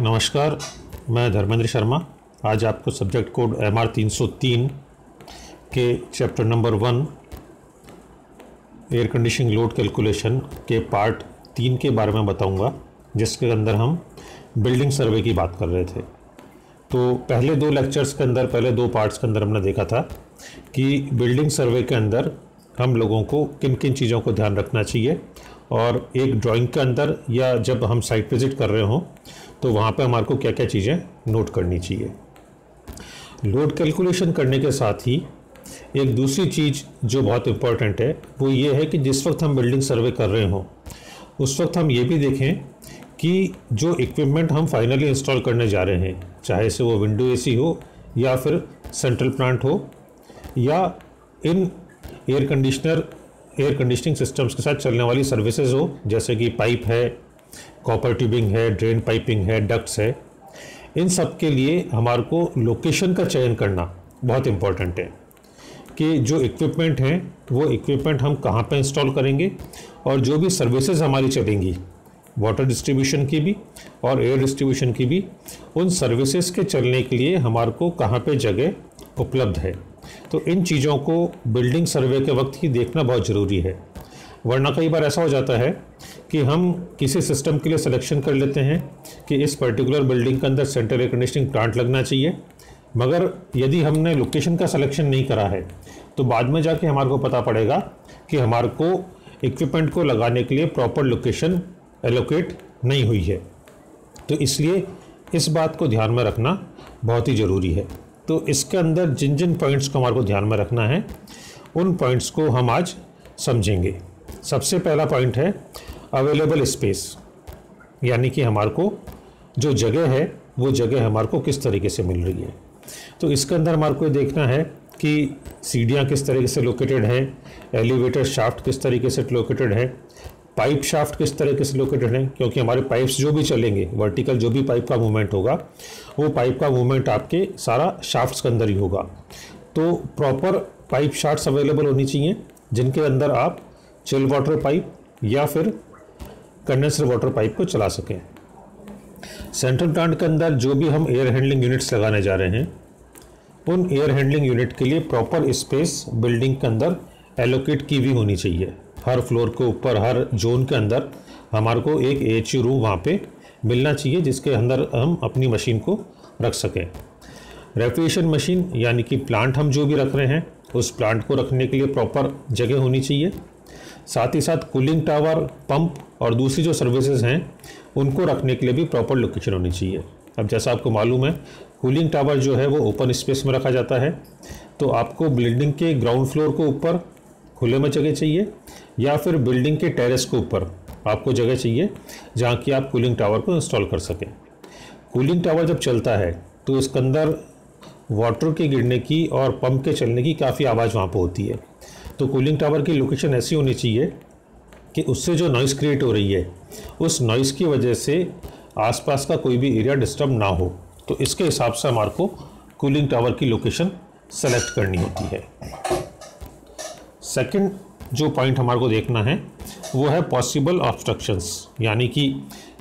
नमस्कार, मैं धर्मेंद्र शर्मा। आज आपको सब्जेक्ट कोड एम आर तीन सौ तीन के chapter number one air conditioning load calculation के पार्ट तीन के बारे में बताऊँगा, जिसके अंदर हम बिल्डिंग सर्वे की बात कर रहे थे। तो पहले दो लेक्चर्स के अंदर, पहले दो पार्ट्स के अंदर हमने देखा था कि बिल्डिंग सर्वे के अंदर हम लोगों को किन किन चीज़ों को ध्यान रखना चाहिए और एक ड्राइंग के अंदर या जब हम साइट विज़िट कर रहे हों तो वहाँ पे हमारे को क्या क्या चीज़ें नोट करनी चाहिए। लोड कैलकुलेशन करने के साथ ही एक दूसरी चीज़ जो बहुत इंपॉर्टेंट है, वो ये है कि जिस वक्त हम बिल्डिंग सर्वे कर रहे हों, उस वक्त हम ये भी देखें कि जो इक्विपमेंट हम फाइनली इंस्टॉल करने जा रहे हैं, चाहे से वो विंडो एसी हो या फिर सेंट्रल प्लांट हो या इन air conditioner air conditioning systems के साथ चलने वाली सर्विसेज़ हो, जैसे कि पाइप है कॉपर ट्यूबिंग है ड्रेन पाइपिंग है डक्ट्स है, इन सब के लिए हमारे को लोकेशन का चयन करना बहुत इंपॉर्टेंट है कि जो इक्विपमेंट हैं, वो इक्विपमेंट हम कहाँ पर इंस्टॉल करेंगे और जो भी सर्विसेज़ हमारी चलेंगी वाटर डिस्ट्रीब्यूशन की भी और एयर डिस्ट्रीब्यूशन की भी, उन सर्विसेज़ के चलने के लिए हमारे को कहाँ पे जगह उपलब्ध है। तो इन चीज़ों को बिल्डिंग सर्वे के वक्त ही देखना बहुत ज़रूरी है। वरना कई बार ऐसा हो जाता है कि हम किसी सिस्टम के लिए सिलेक्शन कर लेते हैं कि इस पर्टिकुलर बिल्डिंग के अंदर सेंट्रल एयर कंडीशनिंग प्लांट लगना चाहिए। मगर यदि हमने लोकेशन का सिलेक्शन नहीं करा है तो बाद में जाके हमारे को पता पड़ेगा कि हमारे को इक्विपमेंट को लगाने के लिए प्रॉपर लोकेशन एलोकेट नहीं हुई है। तो इसलिए इस बात को ध्यान में रखना बहुत ही ज़रूरी है। तो इसके अंदर जिन जिन पॉइंट्स को हमारे को ध्यान में रखना है, उन पॉइंट्स को हम आज समझेंगे। सबसे पहला पॉइंट है अवेलेबल स्पेस यानी कि हमारे को जो जगह है, वो जगह हमारे को किस तरीके से मिल रही है। तो इसके अंदर हमारे को ये देखना है कि सीढ़ियाँ किस तरीके से लोकेटेड हैं एलिवेटर शाफ्ट किस तरीके से लोकेटेड है पाइप शाफ्ट किस तरीके से लोकेटेड है, क्योंकि हमारे पाइप्स जो भी चलेंगे, वर्टिकल जो भी पाइप का मूवमेंट होगा, वो पाइप का मूवमेंट आपके सारा शाफ्ट्स के अंदर ही होगा। तो प्रॉपर पाइप शाफ्ट्स अवेलेबल होनी चाहिए, जिनके अंदर आप चिल वाटर पाइप या फिर कंडेंसर वाटर पाइप को चला सकें। सेंट्रल प्लांट के अंदर जो भी हम एयर हैंडलिंग यूनिट्स लगाने जा रहे हैं, उन एयर हैंडलिंग यूनिट के लिए प्रॉपर स्पेस बिल्डिंग के अंदर एलोकेट की हुई होनी चाहिए। हर फ्लोर के ऊपर, हर जोन के अंदर हमारे को एक एच रूम वहाँ पे मिलना चाहिए, जिसके अंदर हम अपनी मशीन को रख सकें। रेफ्रिजरेशन मशीन यानी कि प्लांट हम जो भी रख रहे हैं, उस प्लांट को रखने के लिए प्रॉपर जगह होनी चाहिए। साथ ही साथ कूलिंग टावर पंप और दूसरी जो सर्विसेज़ हैं, उनको रखने के लिए भी प्रॉपर लोकेशन होनी चाहिए। अब जैसा आपको मालूम है कूलिंग टावर जो है, वो ओपन स्पेस में रखा जाता है। तो आपको बिल्डिंग के ग्राउंड फ्लोर को ऊपर खुले में जगह चाहिए या फिर बिल्डिंग के टेरेस के ऊपर आपको जगह चाहिए जहाँ की आप कूलिंग टावर को इंस्टॉल कर सकें। कूलिंग टावर जब चलता है तो उसके अंदर वाटर के गिरने की और पंप के चलने की काफ़ी आवाज़ वहाँ पर होती है। तो कूलिंग टावर की लोकेशन ऐसी होनी चाहिए कि उससे जो नॉइस क्रिएट हो रही है, उस नॉइस की वजह से आसपास का कोई भी एरिया डिस्टर्ब ना हो। तो इसके हिसाब से हमारे को कूलिंग टावर की लोकेशन सेलेक्ट करनी होती है। सेकंड जो पॉइंट हमारे को देखना है, वो है पॉसिबल ऑब्स्ट्रक्शंस यानी कि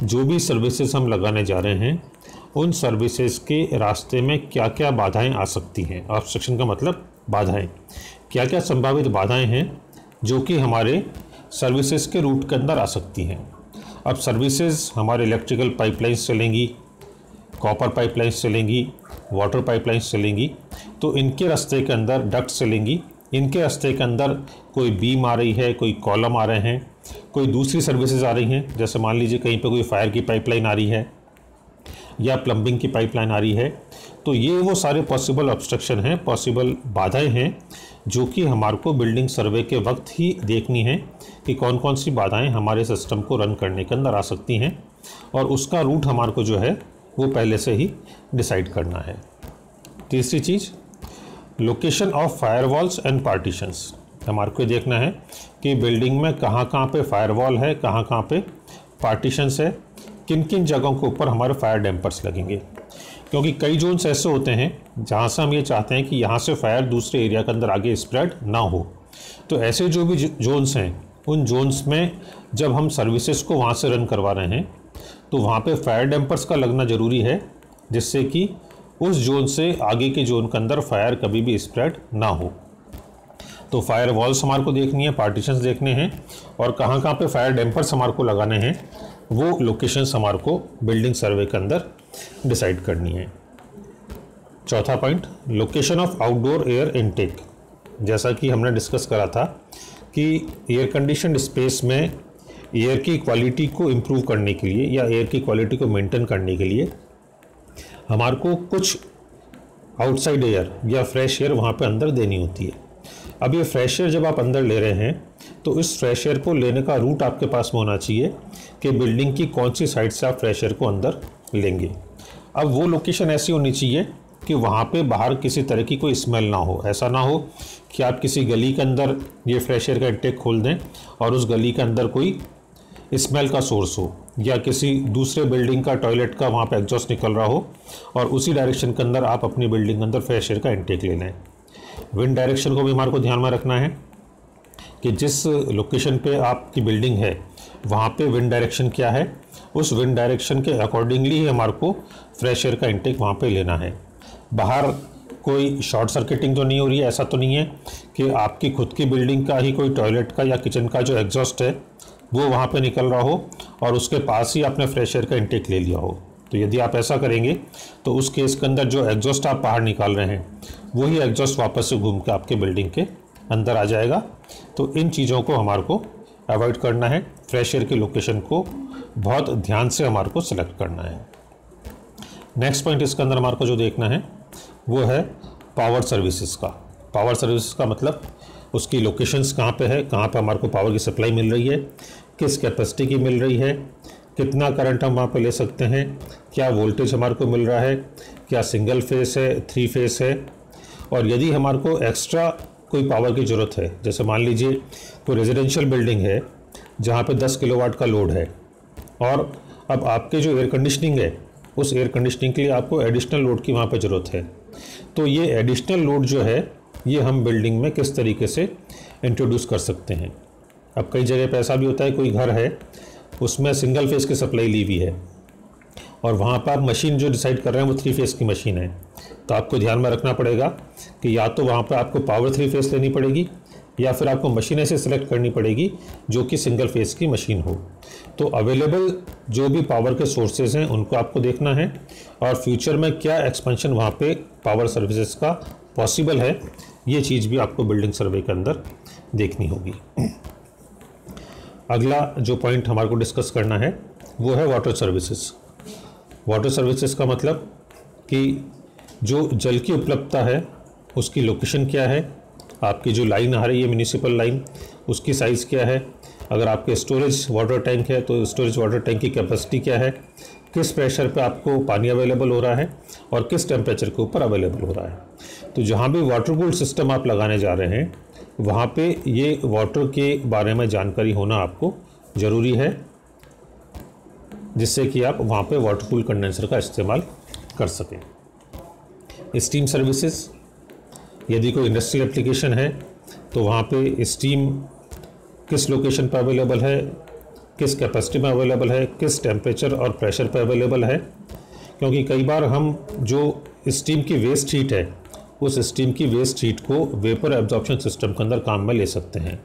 जो भी सर्विसेज़ हम लगाने जा रहे हैं, उन सर्विसेज़ के रास्ते में क्या क्या बाधाएँ आ सकती हैं। ऑब्स्ट्रक्शन का मतलब बाधाएँ। क्या क्या संभावित बाधाएँ हैं, जो कि हमारे सर्विसेज़ के रूट के अंदर आ सकती हैं। अब सर्विसेज़ हमारे इलेक्ट्रिकल पाइपलाइंस चलेंगी कॉपर पाइपलाइंस चलेंगी वाटर पाइपलाइंस चलेंगी तो इनके रास्ते के अंदर डक्ट चलेंगी इनके रास्ते के अंदर कोई बीम आ रही है, कोई कॉलम आ रहे हैं, कोई दूसरी सर्विसेज़ आ रही हैं, जैसे मान लीजिए कहीं पे कोई फायर की पाइपलाइन आ रही है या प्लम्बिंग की पाइपलाइन आ रही है तो ये वो सारे पॉसिबल ऑब्स्ट्रक्शन हैं, पॉसिबल बाधाएँ हैं, जो कि हमारे को बिल्डिंग सर्वे के वक्त ही देखनी है कि कौन कौन सी बाधाएँ हमारे सिस्टम को रन करने के अंदर आ सकती हैं और उसका रूट हमारे को जो है, वो पहले से ही डिसाइड करना है। तीसरी चीज़ location of firewalls and partitions हमारे को देखना है कि बिल्डिंग में कहाँ कहाँ पे फायरवॉल है, कहाँ कहाँ पे पार्टीशंस है, किन किन जगहों के ऊपर हमारे फायर डैम्पर्स लगेंगे। क्योंकि कई जोन्स ऐसे होते हैं जहाँ से हम ये चाहते हैं कि यहाँ से फायर दूसरे एरिया के अंदर आगे स्प्रेड ना हो। तो ऐसे जो भी जोन्स हैं, उन जोन्स में जब हम सर्विसेज़ को वहाँ से रन करवा रहे हैं तो वहाँ पे फायर डैम्पर्स का लगना ज़रूरी है, जिससे कि उस जोन से आगे के जोन के अंदर फायर कभी भी स्प्रेड ना हो। तो फायर वॉल्स हमारे को देखनी है पार्टीशंस देखने हैं, और कहाँ कहाँ पे फायर डैम्पर्स हमारे को लगाने हैं, वो लोकेशंस हमारे को बिल्डिंग सर्वे के अंदर डिसाइड करनी है। चौथा point location of outdoor air intake जैसा कि हमने डिस्कस करा था कि एयर कंडीशन स्पेस में एयर की क्वालिटी को इम्प्रूव करने के लिए या एयर की क्वालिटी को मेंटेन करने के लिए हमारे को कुछ आउटसाइड एयर या फ्रेश एयर वहाँ पे अंदर देनी होती है। अब ये फ्रेश एयर जब आप अंदर ले रहे हैं तो इस फ्रेश एयर को लेने का रूट आपके पास में होना चाहिए कि बिल्डिंग की कौन सी साइड से आप फ्रेश एयर को अंदर लेंगे। अब वो लोकेशन ऐसी होनी चाहिए कि वहाँ पे बाहर किसी तरह की कोई स्मेल ना हो। ऐसा ना हो कि आप किसी गली के अंदर ये फ्रेश एयर का इंटेक खोल दें और उस गली के अंदर कोई स्मेल का सोर्स हो या किसी दूसरे बिल्डिंग का टॉयलेट का वहाँ पे एग्जॉस्ट निकल रहा हो और उसी डायरेक्शन के अंदर आप अपनी बिल्डिंग के अंदर फ्रेश एयर का इंटेक ले लें। विंड डायरेक्शन को भी हमारे को ध्यान में रखना है कि जिस लोकेशन पे आपकी बिल्डिंग है, वहाँ पे विंड डायरेक्शन क्या है, उस विंड डायरेक्शन के अकॉर्डिंगली ही हमारे को फ्रेश एयर का इंटेक वहाँ पे लेना है। बाहर कोई शॉर्ट सर्किटिंग तो नहीं हो रही है ऐसा तो नहीं है कि आपकी खुद की बिल्डिंग का ही कोई टॉयलेट का या किचन का जो एग्जॉस्ट है वो वहाँ पे निकल रहा हो और उसके पास ही आपने फ्रेश एयर का इंटेक ले लिया हो। तो यदि आप ऐसा करेंगे तो उस केस के अंदर जो एग्जॉस्ट आप बाहर निकाल रहे हैं, वही एग्जॉस्ट वापस से घूम के आपके बिल्डिंग के अंदर आ जाएगा। तो इन चीज़ों को हमारे को अवॉइड करना है। फ्रेश एयर की लोकेशन को बहुत ध्यान से हमारे को सिलेक्ट करना है। नेक्स्ट पॉइंट इसके अंदर हमारे को जो देखना है, वो है पावर सर्विसेज़ का। पावर सर्विसेज़ का मतलब उसकी लोकेशंस कहाँ पे है, कहाँ पे हमारे को पावर की सप्लाई मिल रही है किस कैपेसिटी की मिल रही है, कितना करंट हम वहाँ पे ले सकते हैं, क्या वोल्टेज हमारे को मिल रहा है, क्या सिंगल फेस है थ्री फेस है, और यदि हमारे को एक्स्ट्रा कोई पावर की ज़रूरत है, जैसे मान लीजिए कोई रेजिडेंशियल बिल्डिंग है, जहाँ पे 10 किलोवाट का लोड है, और अब आपके जो एयर कंडीशनिंग है, उस एयर कंडीशनिंग के लिए आपको एडिशनल लोड की वहाँ पर ज़रूरत है। तो ये एडिशनल लोड जो है, ये हम बिल्डिंग में किस तरीके से इंट्रोड्यूस कर सकते हैं। अब कई जगह पे ऐसा भी होता है, कोई घर है, उसमें सिंगल फेस की सप्लाई ली हुई है। और वहाँ पर आप मशीन जो डिसाइड कर रहे हैं, वो थ्री फेस की मशीन है। तो आपको ध्यान में रखना पड़ेगा कि या तो वहाँ पर आपको पावर थ्री फेस लेनी पड़ेगी, या फिर आपको मशीन ऐसे सिलेक्ट करनी पड़ेगी, जो कि सिंगल फेस की मशीन हो। तो अवेलेबल जो भी पावर के सोर्सेज हैं, उनको आपको देखना है। और फ्यूचर में क्या एक्सपेंशन वहाँ पे पावर सर्विसेज़ का पॉसिबल है, ये चीज़ भी आपको बिल्डिंग सर्वे के अंदर देखनी होगी। अगला जो पॉइंट हमारे को डिस्कस करना है, वो है वाटर सर्विसेज़ वाटर सर्विसेज़ का मतलब कि जो जल की उपलब्धता है, उसकी लोकेशन क्या है, आपकी जो लाइन आ रही है म्यूनिसिपल लाइन उसकी साइज़ क्या है, अगर आपके स्टोरेज वाटर टैंक है तो स्टोरेज वाटर टैंक की कैपेसिटी क्या है, किस प्रेशर पे आपको पानी अवेलेबल हो रहा है और किस टेम्परेचर के ऊपर अवेलेबल हो रहा है. तो जहाँ भी वाटर कूल सिस्टम आप लगाने जा रहे हैं वहाँ पे ये वाटर के बारे में जानकारी होना आपको ज़रूरी है, जिससे कि आप वहाँ पे वाटर कूल कंडेंसर का इस्तेमाल कर सकें। स्टीम सर्विसेज़ यदि कोई इंडस्ट्रियल एप्लीकेशन है तो वहाँ पे स्टीम किस लोकेशन पर अवेलेबल है, किस कैपेसिटी में अवेलेबल है, किस टेम्परेचर और प्रेशर पर अवेलेबल है, क्योंकि कई बार हम जो स्टीम की वेस्ट हीट है उस स्टीम की वेस्ट हीट को वेपर एब्जॉर्प्शन सिस्टम के अंदर काम में ले सकते हैं।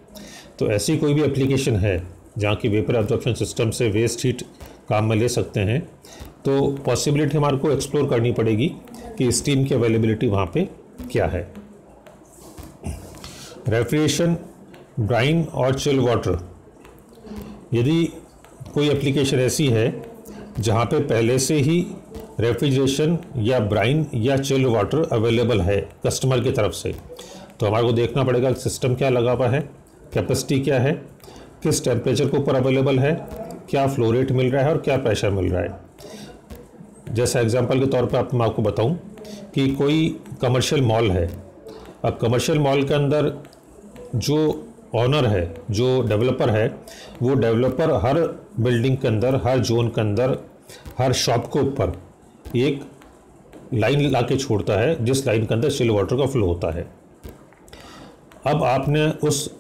तो ऐसी कोई भी एप्लीकेशन है जहाँ की वेपर एब्जॉर्प्शन सिस्टम से वेस्ट हीट काम में ले सकते हैं तो पॉसिबिलिटी हमारे को एक्सप्लोर करनी पड़ेगी कि स्टीम की अवेलेबिलिटी वहाँ पे क्या है। रेफ्रिजरेशन ब्राइन और चिल वाटर यदि कोई एप्लीकेशन ऐसी है जहाँ पे पहले से ही रेफ्रिजरेशन या ब्राइन या चिल वाटर अवेलेबल है कस्टमर की तरफ़ से। तो हमारे को देखना पड़ेगा सिस्टम क्या लगा हुआ है, कैपेसिटी क्या है, किस टेम्परेचर के ऊपर अवेलेबल है, क्या फ्लो रेट मिल रहा है और क्या प्रेशर मिल रहा है। जैसा एग्जांपल के तौर पर आप, मैं आपको बताऊँ कि कोई कमर्शियल मॉल है। अब कमर्शियल मॉल के अंदर जो ऑनर है, जो डेवलपर है, वो डेवलपर हर बिल्डिंग के अंदर, हर जोन के अंदर, हर शॉप के ऊपर एक लाइन ला के छोड़ता है, जिस लाइन के अंदर चिल वाटर का फ्लो होता है। अब आपने उस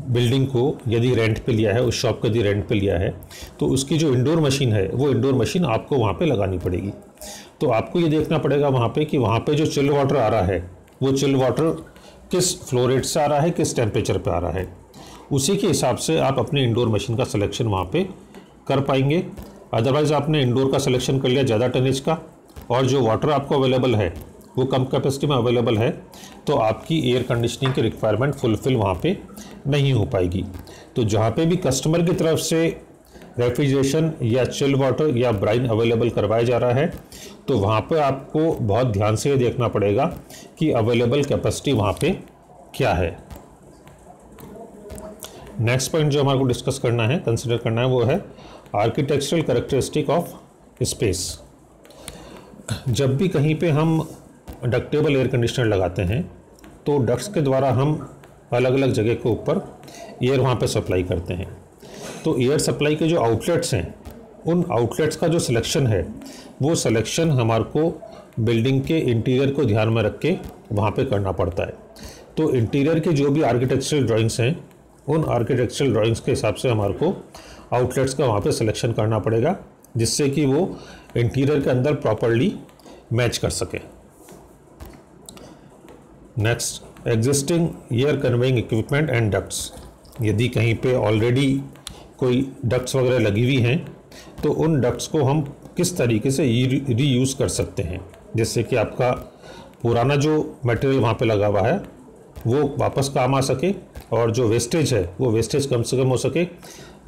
बिल्डिंग को यदि रेंट पे लिया है, उस शॉप को यदि रेंट पे लिया है तो उसकी जो इंडोर मशीन है, वो इंडोर मशीन आपको वहाँ पे लगानी पड़ेगी। तो आपको ये देखना पड़ेगा वहाँ पे कि वहाँ पे जो चिल वाटर आ रहा है, वो चिल वाटर किस फ्लो रेट से आ रहा है, किस टेम्परेचर पे आ रहा है। उसी के हिसाब से आप अपने इंडोर मशीन का सिलेक्शन वहाँ पर कर पाएँगे। अदरवाइज़ आपने इंडोर का सिलेक्शन कर लिया ज़्यादा टनेज का। और जो वाटर आपको अवेलेबल है, वो कम कैपेसिटी में अवेलेबल है तो आपकी एयर कंडीशनिंग की रिक्वायरमेंट फुलफ़िल वहाँ पे नहीं हो पाएगी। तो जहाँ पे भी कस्टमर की तरफ़ से रेफ्रिजरेशन या चिल वाटर या ब्राइन अवेलेबल करवाया जा रहा है तो वहाँ पे आपको बहुत ध्यान से देखना पड़ेगा कि अवेलेबल कैपेसिटी वहाँ पर क्या है। नेक्स्ट पॉइंट जो हमारे को डिस्कस करना है कंसिडर करना है, वो है आर्किटेक्चरल करेक्टरिस्टिक ऑफ़ स्पेस जब भी कहीं पे हम डक्टेबल एयर कंडीशनर लगाते हैं तो डक्ट्स के द्वारा हम अलग अलग जगह के ऊपर एयर वहाँ पे सप्लाई करते हैं। तो एयर सप्लाई के जो आउटलेट्स हैं, उन आउटलेट्स का जो सिलेक्शन है, वो सिलेक्शन हमारे को बिल्डिंग के इंटीरियर को ध्यान में रख के वहाँ पे करना पड़ता है। तो इंटीरियर के जो भी आर्किटेक्चरल ड्राइंग्स हैं, उन आर्किटेक्चरल ड्राइंग्स के हिसाब से हमारे को आउटलेट्स का वहाँ पे सिलेक्शन करना पड़ेगा, जिससे कि वो इंटीरियर के अंदर प्रॉपरली मैच कर सके। Next existing air conveying equipment and ducts यदि कहीं पे ऑलरेडी कोई डक्ट्स वगैरह लगी हुई हैं तो उन डक्ट्स को हम किस तरीके से री यूज़ कर सकते हैं? जिससे कि आपका पुराना जो मटेरियल वहाँ पे लगा हुआ है, वो वापस काम आ सके, और जो वेस्टेज है, वो वेस्टेज कम से कम हो सके।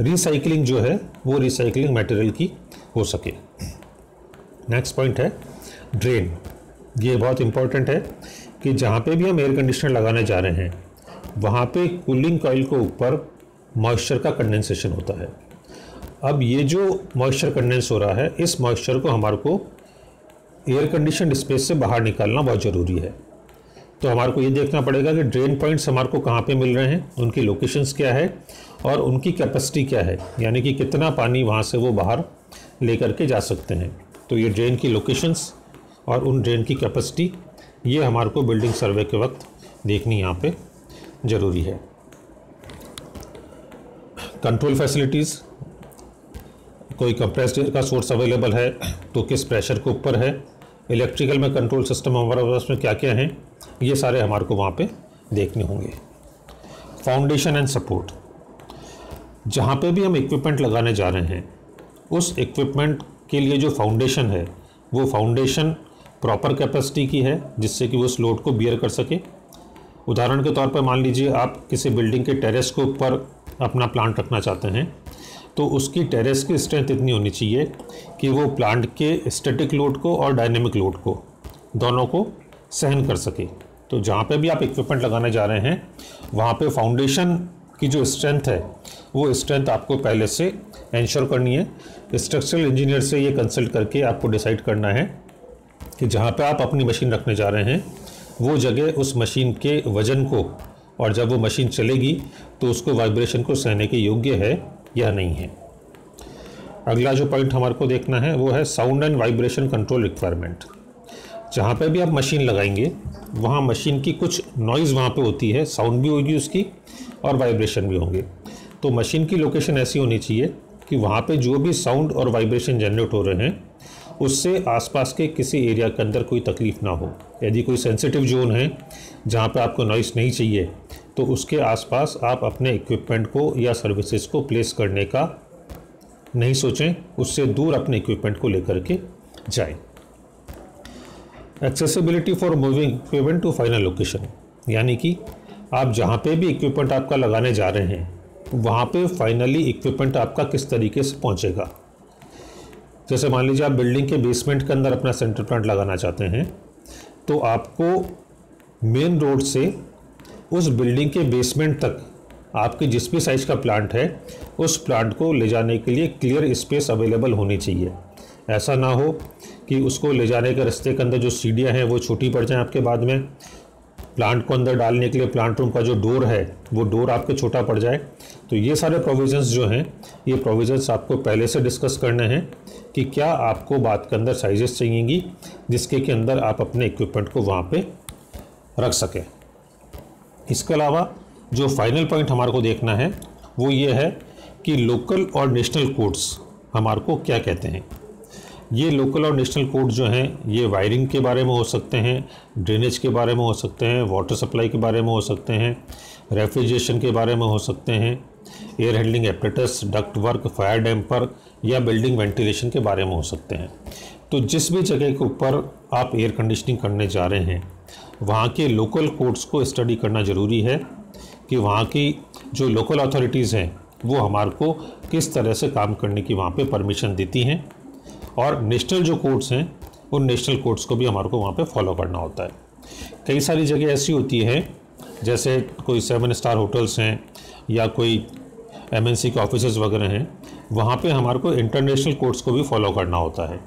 रिसाइकलिंग जो है, वो रिसाइकलिंग मटेरियल की हो सके। नेक्स्ट पॉइंट है ड्रेन ये बहुत इम्पोर्टेंट है कि जहाँ पे भी हम एयर कंडीशनर लगाने जा रहे हैं, वहाँ पे कूलिंग कॉइल के ऊपर मॉइस्चर का कंडेंसेशन होता है। अब ये जो मॉइस्चर कंडेंस हो रहा है, इस मॉइस्चर को हमारे को एयर कंडीशन स्पेस से बाहर निकालना बहुत ज़रूरी है। तो हमारे को ये देखना पड़ेगा कि ड्रेन पॉइंट्स हमारे को कहाँ पे मिल रहे हैं, उनकी लोकेशंस क्या है और उनकी कैपेसिटी क्या है? यानी कि कितना पानी वहाँ से वो बाहर लेकर के जा सकते हैं? तो ये ड्रेन की लोकेशंस और उन ड्रेन की कैपेसिटी ये हमारे को बिल्डिंग सर्वे के वक्त देखनी यहाँ पे ज़रूरी है। कंट्रोल फैसिलिटीज़ कोई कंप्रेस्ड एयर का सोर्स अवेलेबल है तो किस प्रेशर के ऊपर है? इलेक्ट्रिकल में कंट्रोल सिस्टम हमारे पास में क्या क्या हैं? ये सारे हमारे को वहाँ पे देखने होंगे। फाउंडेशन एंड सपोर्ट जहाँ पे भी हम इक्विपमेंट लगाने जा रहे हैं, उस इक्विपमेंट के लिए जो फाउंडेशन है, वो फाउंडेशन प्रॉपर कैपेसिटी की है, जिससे कि वो उस लोड को बियर कर सके। उदाहरण के तौर पर मान लीजिए आप किसी बिल्डिंग के टेरेस के ऊपर अपना प्लांट रखना चाहते हैं तो उसकी टेरेस की स्ट्रेंथ इतनी होनी चाहिए कि वो प्लांट के स्टैटिक लोड को और डायनेमिक लोड को दोनों को सहन कर सके। तो जहाँ पे भी आप इक्विपमेंट लगाने जा रहे हैं, वहाँ पे फाउंडेशन की जो स्ट्रेंथ है, वो स्ट्रेंथ आपको पहले से इंश्योर करनी है। स्ट्रक्चरल इंजीनियर से ये कंसल्ट करके आपको डिसाइड करना है कि जहाँ पे आप अपनी मशीन रखने जा रहे हैं, वो जगह उस मशीन के वज़न को और जब वो मशीन चलेगी तो उसको वाइब्रेशन को सहने के योग्य है या नहीं है। अगला जो पॉइंट हमारे को देखना है, वो है sound and vibration control requirement जहाँ पे भी आप मशीन लगाएँगे, वहाँ मशीन की कुछ नॉइज़ वहाँ पे होती है साउंड भी होगी उसकी और वाइब्रेशन भी होंगे। तो मशीन की लोकेशन ऐसी होनी चाहिए कि वहाँ पे जो भी साउंड और वाइब्रेशन जनरेट हो रहे हैं, उससे आसपास के किसी एरिया के अंदर कोई तकलीफ़ ना हो। यदि कोई सेंसिटिव जोन है, जहाँ पे आपको नॉइस नहीं चाहिए तो उसके आसपास आप अपने इक्विपमेंट को या सर्विसेज़ को प्लेस करने का नहीं सोचें, उससे दूर अपने इक्विपमेंट को लेकर के जाएँ। Accessibility for moving equipment to final location यानी कि आप जहाँ पे भी इक्विपमेंट आपका लगाने जा रहे हैं, वहाँ पे फाइनली इक्विपमेंट आपका किस तरीके से पहुँचेगा? जैसे मान लीजिए आप बिल्डिंग के बेसमेंट के अंदर अपना सेंटर प्लांट लगाना चाहते हैं तो आपको मेन रोड से उस बिल्डिंग के बेसमेंट तक आपके जिस भी साइज़ का प्लांट है, उस प्लांट को ले जाने के लिए क्लियर स्पेस अवेलेबल होनी चाहिए। ऐसा ना हो कि उसको ले जाने के रास्ते के अंदर जो सीढ़ियाँ हैं वो छोटी पड़ जाएँ आपके बाद में प्लांट को अंदर डालने के लिए प्लांट रूम का जो डोर है, वो डोर आपके छोटा पड़ जाए। तो ये सारे प्रोविज़न्स जो हैं, ये प्रोविज़न्स आपको पहले से डिस्कस करने हैं कि क्या आपको बात के अंदर साइजेस चाहिएँगी, जिसके के अंदर आप अपने इक्विपमेंट को वहाँ पे रख सकें। इसके अलावा जो फाइनल पॉइंट हमारे को देखना है, वो ये है कि लोकल और नेशनल कोड्स हमारे को क्या कहते हैं। ये लोकल और नेशनल कोड जो हैं, ये वायरिंग के बारे में हो सकते हैं ड्रेनेज के बारे में हो सकते हैं वाटर सप्लाई के बारे में हो सकते हैं रेफ्रिजरेशन के बारे में हो सकते हैं air handling apparatus duct work fire damper या बिल्डिंग वेंटिलेशन के बारे में हो सकते हैं। तो जिस भी जगह के ऊपर आप एयर कंडीशनिंग करने जा रहे हैं, वहाँ के लोकल कोड्स को स्टडी करना ज़रूरी है कि वहाँ की जो लोकल अथॉरिटीज़ हैं, वो हमारे को किस तरह से काम करने की वहाँ पे परमिशन देती हैं। और नेशनल जो कोड्स हैं, उन नेशनल कोड्स को भी हमारे को वहाँ पे फॉलो करना होता है। कई सारी जगह ऐसी होती है, जैसे कोई सेवन स्टार होटल्स हैं, या कोई एमएनसी के ऑफ़िस वगैरह हैं, वहाँ पे हमारे को इंटरनेशनल कोड्स को भी फॉलो करना होता है।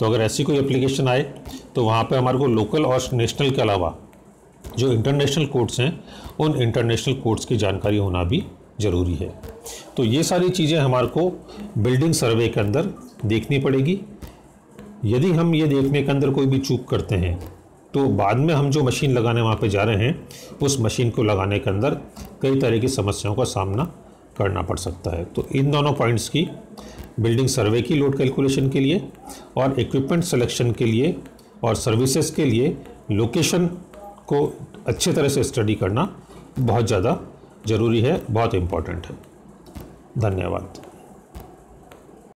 तो अगर ऐसी कोई एप्लीकेशन आए तो वहाँ पे हमारे को लोकल और नेशनल के अलावा जो इंटरनेशनल कोड्स हैं, उन इंटरनेशनल कोड्स की जानकारी होना भी ज़रूरी है। तो ये सारी चीज़ें हमारे को बिल्डिंग सर्वे के अंदर देखनी पड़ेगी। यदि हम ये देखने के अंदर कोई भी चूक करते हैं तो बाद में हम जो मशीन लगाने वहाँ पे जा रहे हैं, उस मशीन को लगाने के अंदर कई तरह की समस्याओं का सामना करना पड़ सकता है। तो इन दोनों पॉइंट्स की बिल्डिंग सर्वे की लोड कैलकुलेशन के लिए और इक्विपमेंट सिलेक्शन के लिए और सर्विसेज़ के लिए लोकेशन को अच्छे तरह से स्टडी करना बहुत ज़्यादा ज़रूरी है, बहुत इंपॉर्टेंट है। धन्यवाद।